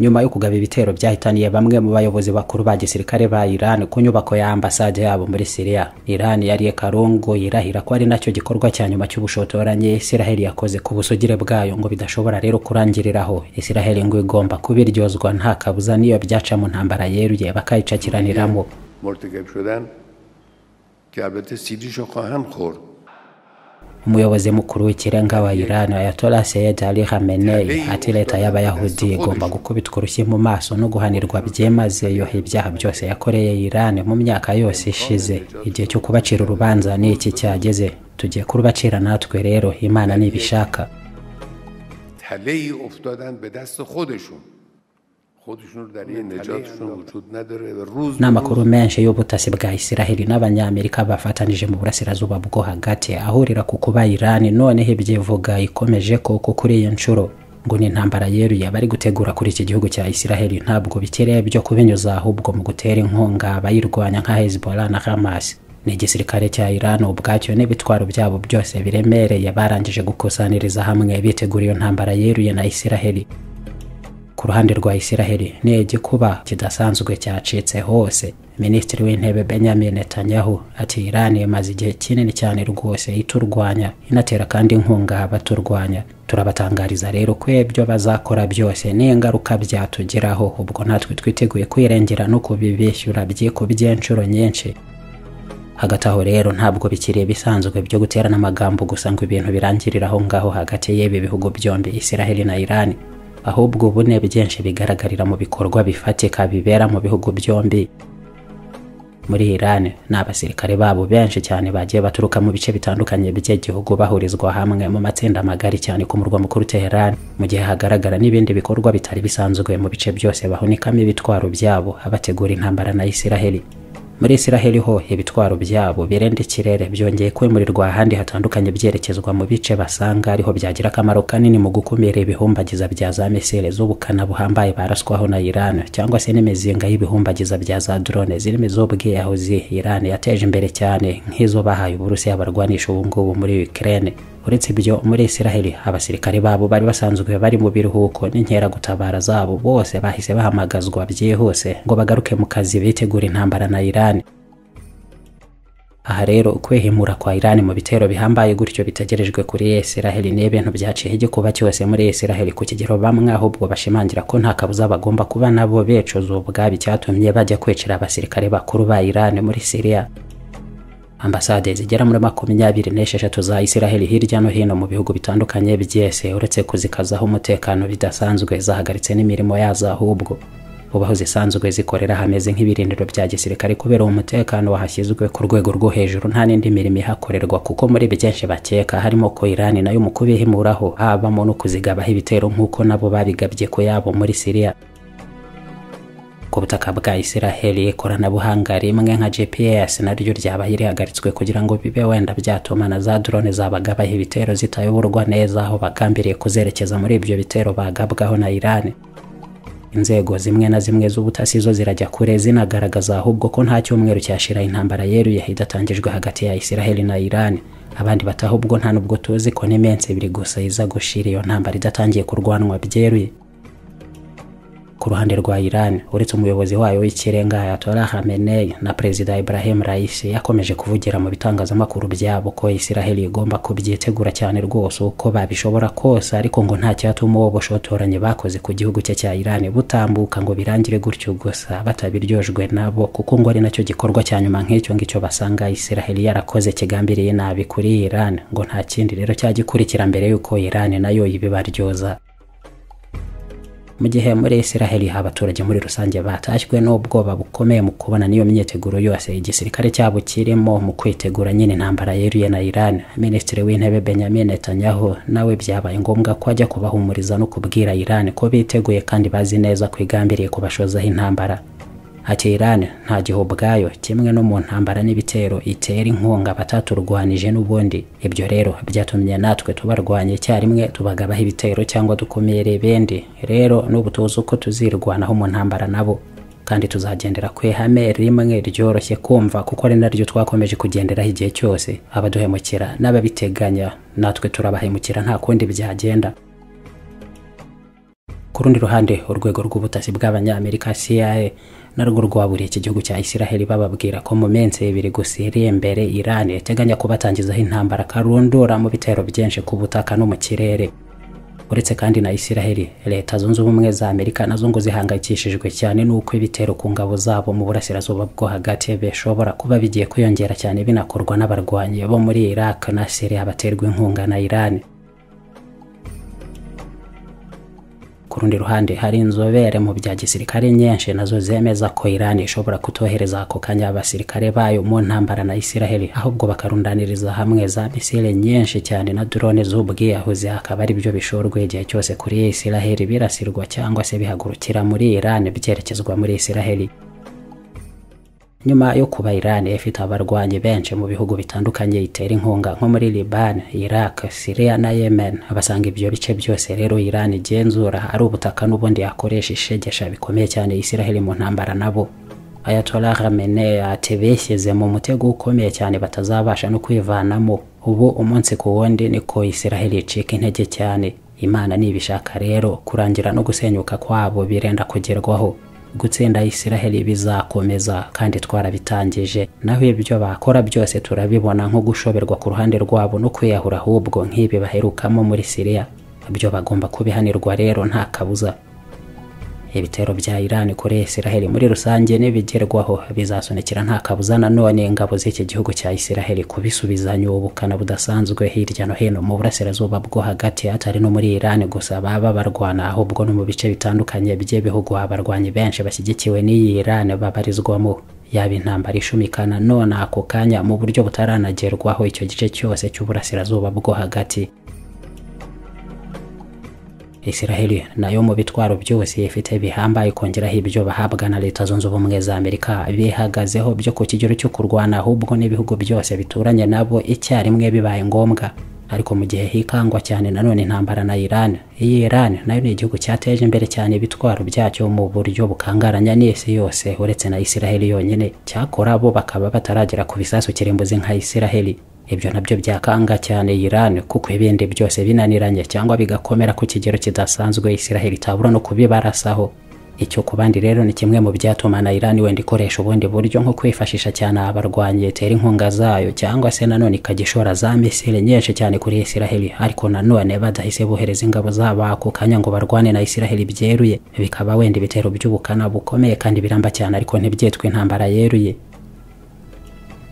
nyuma yo kugaba ibitero byahitaniye bamwe mu bayobozi bakuru ba gisirikare ba Iran ku nyubako ya ambasade yabo muri Syria Iran yariye karungu yirahira ko ari nacyo gikorwa cya nyuma cy'ubushotoranyi Israel yakoze ku busugire bwayo ngo bidashobora rero kurangiriraho Israel ngo igomba kubiryozwa nta kabuza niyo byaca mu ntambara yeruye bakayicakiraniramo مرتکب شدن که البته سیدیشو خواهند خورد umuyobozi mukuru w'ikirenga wa Iran Ayatollah Sayyid Ali Khamenei ati leta y'abayahudi igomba gukubitwa urushyi mu maso no guhanirwa byimazeyo ibyaha byose yakoreye Iran mu myaka yose ishize. Igihe cyo kubacira urubanza ni iki cyageze? Tugiye kurubacira natwe rero imana nibishaka. N'amakuru menshi y'ubutasi bwa Isiraheli n'abanyamerika bafatanije mu burasirazuba bwo hagati ahurira ku kuba Iran noneho ibyivuga ikomeje koko kuri iyi nshuro ngo ni intambara yeruye bari gutegura kuri iki gihugu cya Isiraheli ntabwo bikiri byo kubinyuza ahubwo mu gutera inkunga abayirwanya nka Hezbollah na Hamas ni igisirikare cya Iran ubwacyo n'ibitwaro byabo byose biremereye barangije gukusaniriza hamwe bitegura iyo ntambara yeruye na Isiraheli ku ruhande rwa Isiraheli ni igikuba kidasanzwe cyacitse hose. Minisitiri w'intebe benjamin netanyahu ati iran imaze igihe kinini cyane rwose iturwanya inatera kandi inkunga abaturwanya. Turabatangariza rero ko ibyo bazakora byose n'ingaruka byatugeraho ubwo natwe twiteguye kwirengera no kubibishyura byikubye inshuro nyinshi. Hagati aho rero ntabwo bikiri ibisanzwe byo guterana amagambo gusa ngo ibintu birangirire aho ngaho hagati y'ibi bihugu byombi Isiraheli na Iran. Ahubwo ubu ni byinshi bigaragarira mu bikorwa bifatika bibera mu bihugu byombi. Muri Iran ni abasirikare babo benshi cyane bagiye baturuka mu bice bitandukanye by'igihugu bahurizwa hamwe mu matsinda magari cyane ku murwa mukuru Tehran mu gihe hagaragara n'ibindi bikorwa bitari bisanzwe mu bice byose bahunikamo ibitwaro byabo abategura intambara na Isiraheli muri Isiraheli ho ibitwaro byabo birenda ikirere byongeye kwimurirwa ahandi hatandukanye byerekezwa mu bice basanga ariho byagira akamaro kanini mu gukumira ibihumbagiza bya za misile z'ubukana buhambaye baraswaho na Iran cyangwa se n'imizinga y'ibihumbagiza bya za drone zirimo iz'ubwiyahuzi. Iran yateje imbere cyane nk'izo bahaye Uburusiya barwanisha ubu ngubu muri Ukraine uretse ibyo muri Isiraheli abasirikare babo bari basanzwe bari mu biruhuko n'inkeragutabara zabo bose bahise bahamagazwa byihuse ngo bagaruke mu kazi bitegura intambara na Iran. Aha rero kwihimura kwa Iran mu bitero bihambaye gutyo bitegerejwe kuri Isiraheli ni ibintu byaciye igikuba cyose muri Isiraheli ku kigero bamwe ahubwo bashimangira ko nta kabuza bagomba kuba nabo becoza ubwabo cyatumye bajya kwicira abasirikare bakuru ba Iran muri Syria. Ambasade zigera muri makumyabiri n'esheshatu za Isiraheli hirya no hino mu bihugu bitandukanye byese uretse kuzikazaho umutekano bidasanzwe zahagaritse n'imirimo yazo ahubwo. Ubu aho zisanzwe zikorera hameze nk'ibirindiro bya gisirikare kubera uwo mutekano wahashyizwe ku rwego rwo hejuru nta n'indi mirimo ihakorerwa kuko muri byinshi bakeka harimo ko Iran na yo mu kubihimuraho habamo no kuzigabaho ibitero nk'uko nabo babigabye ko yabo muri Syria. Ku butaka bwa Isiraheli ikoranabuhanga rimwe nka GPS naryo ryabaye rihagaritswe kugira ngo bibe wenda byatuma na za drone zabagabaho ibitero zitayoborwa neza aho bagambiriye kuzerekeza muri ibyo bitero bagabwaho na Iran. Inzego zimwe na zimwe z'ubutasi zo zirajya kure zinagaragaza ahubwo ko nta cyumweru cyashira intambara yeruye idatangijwe hagati ya Isiraheli na Iran. Abandi bati ahubwo nta nubwo tuzi ko n'iminsi ibiri gusa iza gushira iyo ntambara idatangiye kurwanwa byeruye. Ku ruhande rwa Iran. Uretse umuyobozi wayo w'ikirenga Ayatollah Khamenei na Perezida Ibrahim Raisi yakomeje kuvugira mu bitangazamakuru byabo ko Isiraheli igomba kubyitegura cyane rwose uko babishobora kose ariko ngo nta cyatuma uwo bushotoranyi bakoze ku gihugu cye cya Iran butambuka ngo birangire gutyo gusa. Batabiryojwe nabo kuko ngo ari na cyo gikorwa cya nyuma nk'icyo ngicyo basanga Isiraheli yarakoze kigambiriye nabi kuri Iran. Ngo nta kindi rero cyagikurikira mbere y'uko Iran na yo ibibaryoza. Mu gihe muri Isiraheli abaturage muri rusange batashywe n'ubwoba bukomeye mu kubona n'iyo myiteguro yose igisirikare cyabo kirimo mu kwitegura nyine intambara yeruye na Iran. Minisitiri w'intebe Benjamin Netanyahu nawe byabaye ngombwa ko ajya kubahumuriza no kubwira Iran ko biteguye kandi bazi neza ko igambiriye kubashozaho intambara. Ati nta gihe ubwayo kimwe no mu ntambara n'ibitero itera inkunga bataturwanije n'ubundi. Ibyo rero byatumye natwe tubarwanya icyarimwe tubagabaho ibitero cyangwa dukumire ibindi. Rero n'ubu tuzi uko tuzirwanaho mu ntambara nabo kandi tuzagendera ku ihame rimwe ryoroshye kumva kuko ari naryo twakomeje kugenderaho igihe cyose. Abaduhemukira n'ababiteganya natwe turabahemukira nta kundi byagenda. Ku rundi ruhande urwego rw'ubutasi bw'abanyamerika CIA narwo rwaburiye iki gihugu cya Israel bababwira ko mu minsi ibiri gusa iri imbere Iran iteganya kubatangizaho intambara karundura mu bitero byinshi ku butaka no mu kirere. Uretse kandi na Israel leta zunze ubumwe za Amerika na zo ngo zihangayikishijwe cyane n'uko ibitero ku ngabo zabo mu burasirazuba bwo hagati bishobora kuba bigiye kwiyongera cyane binakorwa n'abarwanyi bo muri Iraq na Syria baterwa inkunga na Iran. Rundi ruhande hari inzobere mu bya gisirikare nyinshi nazo zemeza ko Iran ishobora kutohereza ako kanya abasirikare bayo mu ntambara na Israel ahubwo bakarundaniriza hamwe za misile nyinshi cyane na drone z'ubwiyahuzi. Akaba ari byo bishorwa igihe cyose kuri Israel birasirwa cyangwa se bihagurukira muri Iran byerekezwa muri Israel nyuma yo kuba Iran ifite abarwanyi benshi mu bihugu bitandukanye itera inkunga nko muri Liban, Iraq, Syria na Yemen basanga ibyo bice byose rero Iran igenzura ari ubutaka n'ubundi yakoresha ishegesha bikomeye cyane Israel mu ntambara nabo. Ayatollah Khamenei ati bishyize mu mutego ukomeye cyane batazabasha no kwivanamo. Ubu umunsi ku wundi niko Israel icika intege cyane. Imana nibishaka rero kurangira no gusenyuka kwabo birenda kugerwaho. Gutsinda Israel bizakomeza kandi twarabitangije naho ibyo bakora byose turabibona nko gushoberwa ku ruhande rwabo no kwiyahura ahubwo nk'ibi baherukamo muri Syria. Byo bagomba kubihanirwa rero nta kabuza. Ibitero bya Iran kuri Israel. Muri rusange nibigerwaho bizasonikira nta kabuza nanone ingabo z'iki gihugu cya Israel kubisubizanya ubukana budasanzwe hirya no hino mu burasirazuba bwo hagati. Hatari no muri Iran gusa baba barwana ahubwo no mu bice bitandukanye by'ibihugu abarwanyi benshi bashyigikiwe n'iyi Iran babarizwamo. Yaba intambara ishumikana none ako kanya mu buryo butaranagerwaho icyo gice cyose cy'uburasirazuba bwo hagati. Israel na yo mu bitwaro byose ifite bihambaye kongeraho ibyo bahabwa na leta zunze ubumwe za Amerika. Bihagazeho byo ku kigero cyo kurwana ahubwo n'ibihugu byose bituranye nabo icyarimwe bibaye ngombwa. Ariko mu gihe hikangwa cyane nanone intambara na Iran. Iyi Iran na yo ni igihugu cyateje imbere cyane ibitwaro byacyo mu buryo bukangaranya n'isi yose. Uretse na Israel yonyine cyakora bo bakaba bataragera ku bisasu kirimbuzi nka Israel. Ibyo na byo byakanga cyane Iran kuko ibindi byose binaniranye cyangwa bigakomera ku kigero kidasanzwe Israel itabura no kubibarasaho. Icyo ku bandi rero ni kimwe mu byatuma na Iran wenda ikoresha ubundi buryo nko kwifashisha cyane abarwanyi itera inkunga zayo cyangwa se nanone ikagishora za misile nyinshi cyane kuri Israel ariko nanone badahise bohereza ingabo zabo ako kanya ngo barwane na Israel byeruye. Bikaba wenda ibitero by'ubukana bukomeye kandi biramba cyane ariko ntibyitwe intambara yeruye.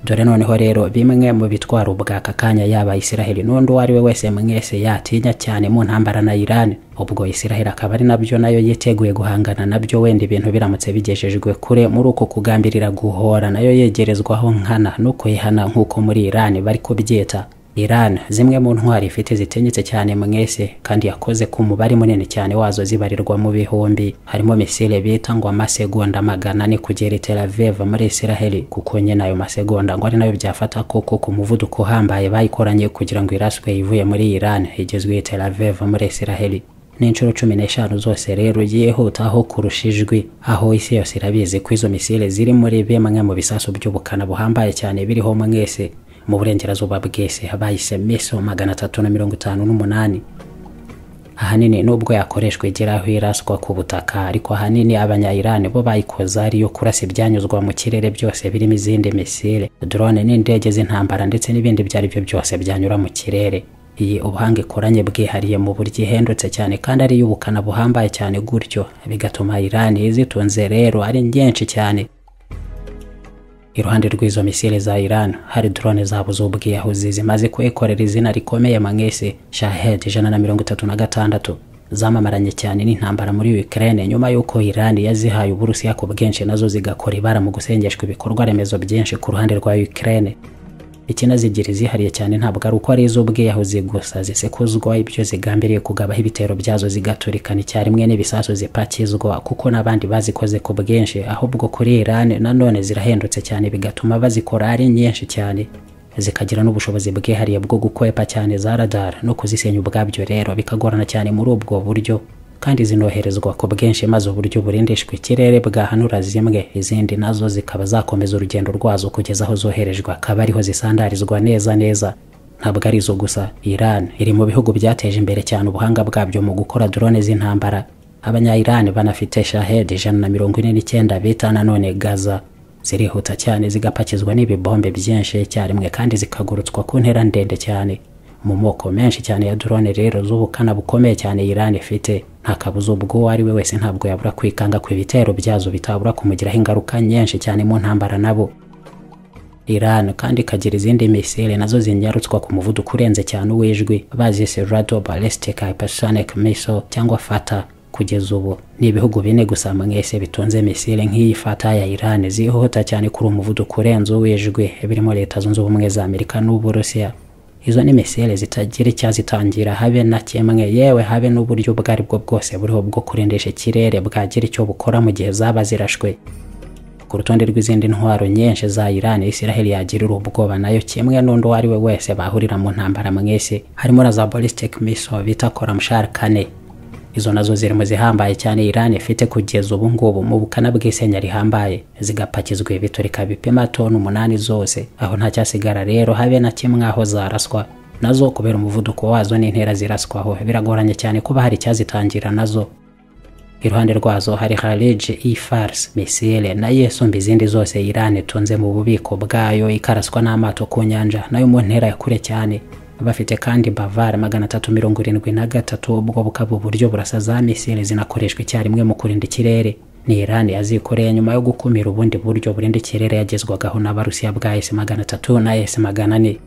Dore noneho rero bimwe mu bitwara ubwaka kanya yaba Israel n'undi uwo ari we wese mwese yatinya cyane mu ntambara na Iran. Ubwo Israel akaba ari na byo na yo yiteguye guhangana na byo wenda ibintu biramutse bigejejwe kure muri uko kugambirira guhora na yo yegerezwaho nkana no kuyihana nk'uko muri Iran bari kubyita. Iran. Zimwe mu ntwari ifite zitinyitse cyane mwese kandi yakoze ku mubare munini cyane wazo zibarirwa mu bihumbi. Harimo misile bita ngo amasegonda magana ane kugera Tel Aviv muri Israel kuko nyine ayo masegonda ngo ari na yo byafata koko ku muvuduko uhambaye bayikoranye kugira ngo iraswe ivuye muri Iran igezwe Tel Aviv muri Israel. N'inshuro cumi n'eshanu zose rero yihutaho kurusha ijwi aho isi yose irabizi ko izo misile ziri muri bimwe mu bisasu by'ubukana buhambaye cyane biriho mwese. Mu burengerazuba bwese bayise miso magana atatu na mirongo itanu n'umunani. Ahanini nubwo yakoreshwa igeraho iraswa ku butaka ariko ahanini abanya-Iran bo bayikoza ariyo kurasa ibyanyuzwa mu kirere byose birimo izindi misile drone n'indege z'intambara ndetse n'ibindi ibyo ari byo byose byanyura mu kirere. Iyi ubuhanga ikoranye bwihariye mu buryo ihendutse cyane kandi ari ubukana buhambaye cyane gutyo. Bigatuma Iran izitunze rero ari nyinshi cyane. Iruhande rw'izo misile za Iran hari drone zabo z'ubwiyahuzi zimaze kwekorera izina rikomeye mwese Shahed ijana na mirongo itatu na gatandatu. Zamamaranye cyane n'intambara muri Ukraine nyuma y'uko Iran yazihaye Uburusiya ku bwinshi na zo zigakora ibara mu gusengeshwa ibikorwa remezo byinshi ku ruhande rwa Ukraine. Ikinazigira zihariye cyane ntabwo ari uko ari iz'ubwiyahuzi gusa zisekuzwa ibyo zigambiriye kugabaho ibitero byazo zigaturikana icyarimwe n'ibisasu zipakizwa kuko n'abandi bazikoze ku bwinshi. Ahubwo kuri Iran nanone zirahendutse cyane bigatuma bazikora ari nyinshi cyane. Zikagira n'ubushobozi bwihariye bwo gukwepa cyane za radar no kuzisenya ubwabyo rero. Bikagorana cyane muri ubwo buryo. Kandi zinoherezwa ku bwinshi maze uburyo burindishwa ikirere bwahanura zimwe izindi na zo zikaba zakomeza urugendo rwazo kugeza aho zoherejwe akaba ariho zisandarizwa neza neza. Ntabwo ari izo gusa. Iran iri mu bihugu byateje imbere cyane ubuhanga bwabyo mu gukora drone z'intambara. Abanya-irani banafite shahed ijana na mirongo ine n'icyenda bita nanone gaza. Zirihuta cyane zigapakizwa n'ibibombe byinshi icyarimwe kandi zikagurutswa ku ntera ndende cyane. Mu moko menshi cyane ya drone rero z'ubukana bukomeye cyane Iran ifite. Nta kabuza ubwo uwo ari we wese ntabwo yabura kwikanga ku ibitero byazo bitabura kumugiraho ingaruka nyinshi cyane mu ntambara nabo. Iran kandi ikagira izindi misile na zo zinyarutswa ku muvuduko urenze cyane uw'ijwi. Bazise Rado Ballistic Hypersonic Missile cyangwa Fata kugeza ubu ni ibihugu bine gusa mwese bitunze misile nk'iyi Fata ya Iran. Zihuta cyane kuri umuvuduko urenze uw'ijwi. Birimo Leta Zunze Ubumwe za Amerika n'Uburusiya. Izo ni misile zitagira icyazitangira habe na kimwe yewe habe n'uburyo ubwo ari bwo bwose buriho bwo kurindisha ikirere bwagira icyo bukora mu gihe zaba zirashwe. Ku rutonde rw'izindi ntwaro nyinshi za Iran Israel yagirira ubwoba na yo kimwe n'undi uwo ari we wese bahurira mu ntambara mwese harimo na za ballistic missile bita Koramshar kane. Izo na zo ziri mu zihambaye cyane Iran ifite kugeza ubu ngubu mu bukana bw'isenya rihambaye. Zigapakizwa ibiturika bipima toni umunani zose. Aho nta cyasigara rero habe na kimwe aho zaraswa. Nazo kubera umuvuduko wazo n'intera ziraswaho. Biragoranye cyane kuba hari icyazitangira na zo. Iruhande rwazo hari Khalid e Fars misile na yo isumba izindi zose Iran itunze mu bubiko bwayo ikaraswa n'amato ku nyanja. Nayo mu ntera ya kure cyane. Bafite kandi Bavar magana atatu mirongo irindwi na gatatu. Ubwo bukaba uburyo burasa za misile zinakoreshwa icyarimwe mu kurinda ikirere. Ni Iran yazikoreye nyuma yo gukumira ubundi buryo. Burinda ikirere yagezwagaho n'Abarusiya bwa S magana atatu na S magana ane.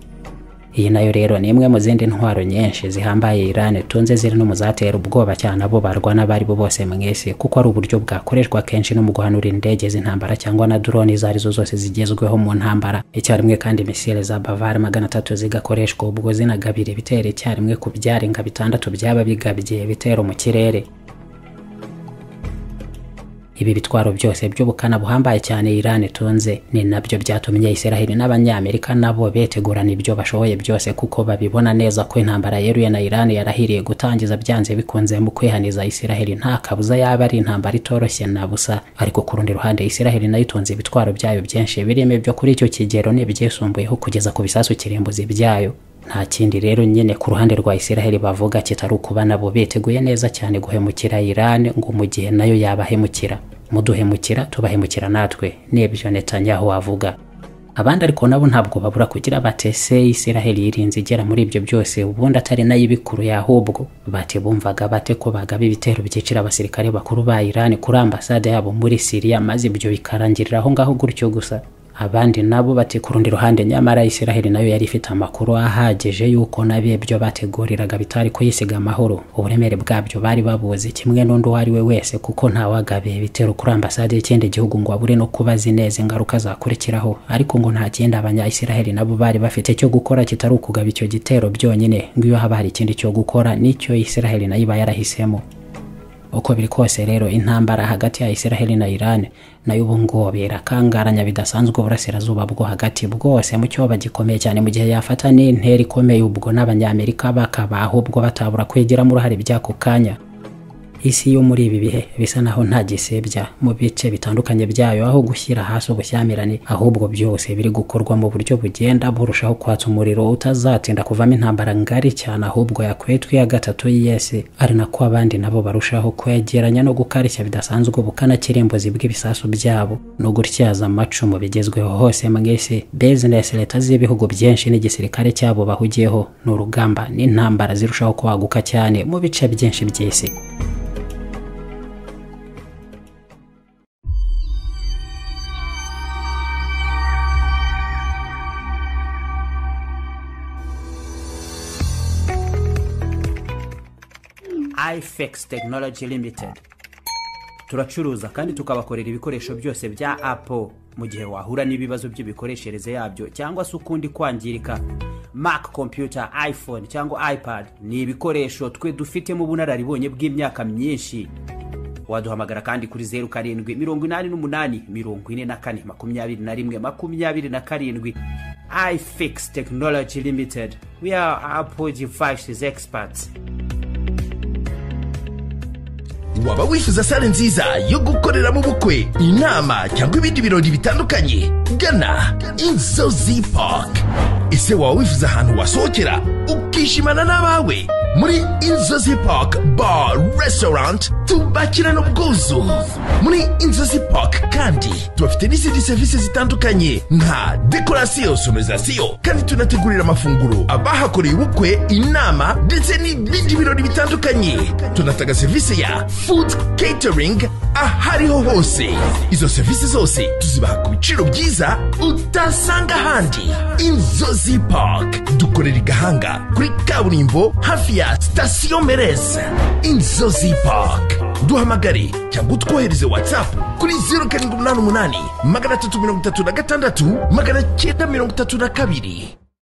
Iyi na yo rero ni imwe mu zindi ntwaro nyinshi zihambaye Iran tunze ziri no mu zatera ubwoba cyane abo barwana bari bo bose mwese kuko ari uburyo bwakoreshwa kenshi no mu guhanura indege z'intambara cyangwa na drone izo ari zo zose zigezweho mu ntambara. Icyarimwe kandi misile za Bavar magana atatu zigakoreshwa ubwo zinagabira ibitero icyarimwe ku byarenga bitandatu byaba bigabye ibitero mu kirere. Ibi bitwaro byose by'ubukana buhambaye cyane Iran itunze. Ni nabyo byatumye Israel n'abanyamerika nabo betegurana ibyo bashoboye byose kuko babibona neza ko intambara yeruye na Iran yarahiriye gutangiza byanze bikunze mu kwihaniza Israel. Nta kabuza yaba ari intambara itoroshye na busa. Ariko ku rundi ruhande Israel nayo itunze ibitwaro byayo byinshi. Birimo ibyo kuri icyo kigero n'ibyisumbuyeho kugeza ku bisasu kirimbuzi byayo nta kindi rero nyine ku ruhande rwa Israel bavuga kitari ukuba nabo biteguye neza cyane guhemukira Iran ngo mu gihe na yo yabahemukira. Muduhemukira tubahemukira natwe n'ibyo Netanyahu wavuga abandi ariko nabo ntabwo babura kugira batese Israel yirinze igera muri ibyo byose ubundi atari na yo ibikuruye ahubwo. Bati bumvaga bate ko bagaba ibitero byicira abasirikare bakuru ba Iran kuri ambasade yabo muri Syria maze ibyo bikarangirira aho ngaho gutyo gusa. Abandi nabo bati ku rundi ruhande nyamara Israel na yo yari ifite amakuru ahagije yuko nabi ibyo bateguriraga bitari kuyisiga amahoro. Uburemere bwabyo bari babuzi kimwe n'undi uwo ari we wese kuko ntawagabiye ibitero kuri ambasade y'ikindi gihugu ngo abure no kubazi neza ingaruka zakurikiraho. Ariko ngo nta kindi abanya Israel nabo bari bafite cyo gukora kitari ukugaba icyo gitero byonyine. Ngo iyo haba hari ikindi cyo gukora ni cyo Israel na yo iba yarahisemo. Uko biri kose rero intambara hagati ya Israel na Iran na yo ubu ngubu irakangaranya bidasanzwe uburasirazuba bwo hagati bwose mu cyoba gikomeye cyane mu gihe yafata n'intera ikomeye ubwo n'abanyamerika bakaba ahubwo batabura kwigiramo uruhare by'ako kanya. Isi yo muri ibi bihe. Bisa naho nta gisebya mu bice bitandukanye byayo aho gushyira hasi ubushyamirane ahubwo byose biri gukorwa mu buryo bugenda burushaho kwatsa umuriro utazatinda kuvamo intambara ngari cyane ahubwo yakwetwe ya gatatu y'isi ari nako abandi nabo barushaho kwegeranya no gukarishya bidasanzwe ubukanakirimbuzi bw'ibisasu byabo no gutyaza amacumu bigezweho hose mwese business leta z'ibihugu byinshi n'igisirikare cyabo bahugiyeho ni urugamba n'intambara zirushaho kwaguka cyane mu bice byinshi by'isi. Ifex tekinoloji limitedi turacuruza kandi tukabakorera ibikoresho byose bya apple. Mu gihe wahura n'ibibazo by'imikoreshereze yabyo cyangwa se ukundi kwangirika. Mac computer iphone cyangwa ipad ni ibikoresho twe dufitemo ubunararibonye bw'imyaka myinshi. Waduhamagara kandi kuri zeru karindwi mirongo inani n'umunani mirongo ine na kane makumyabiri na rimwe makumyabiri na karindwi. Ifix technology limited. We are apple devices experts. Waba wifuza sale nziza yo gukoreramo ubukwe inama cyangwa ibindi birori bitandukanye? Gana inzozi park. Ese waba wifuza ahantu wasohokera ukishimana n'abawe? Muri inzozi park bar restaurant tubakirana ubwuzu. Muri inzozi park kandi tubafite n'izindi serivisi zitandukanye nka dekorasiyo sonorizasiyo kandi tunategurira amafunguro abahakoreye ubukwe inama ndetse n'ibindi birori bitandukanye. Tunatanga serivisi ya food catering ahariho hose. Izo serivisi zose tuzibaha ku biciro byiza utasanga ahandi. Inzozi park. Dukorera i gahanga kuri kaburimbo hafi ya sitasiyo mereza inzozi park. Duhamagare cyangwa utwohereze whatsapp kuri zeru karindwi umunani umunani magana atatu mirongo itatu na gatandatu magana cyenda mirongo itatu na kabiri.